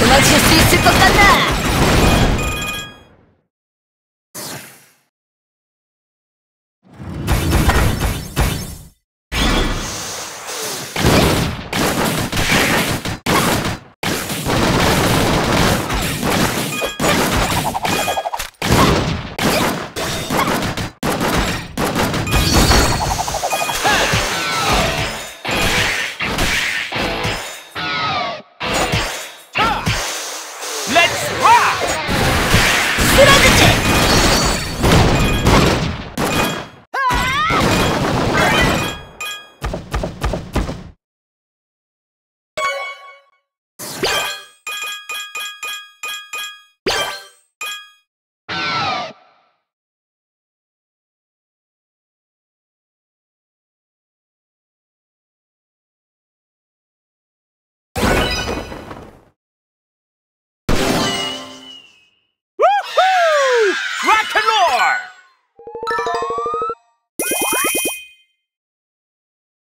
出身すっこかんな ¡Apúrate! I can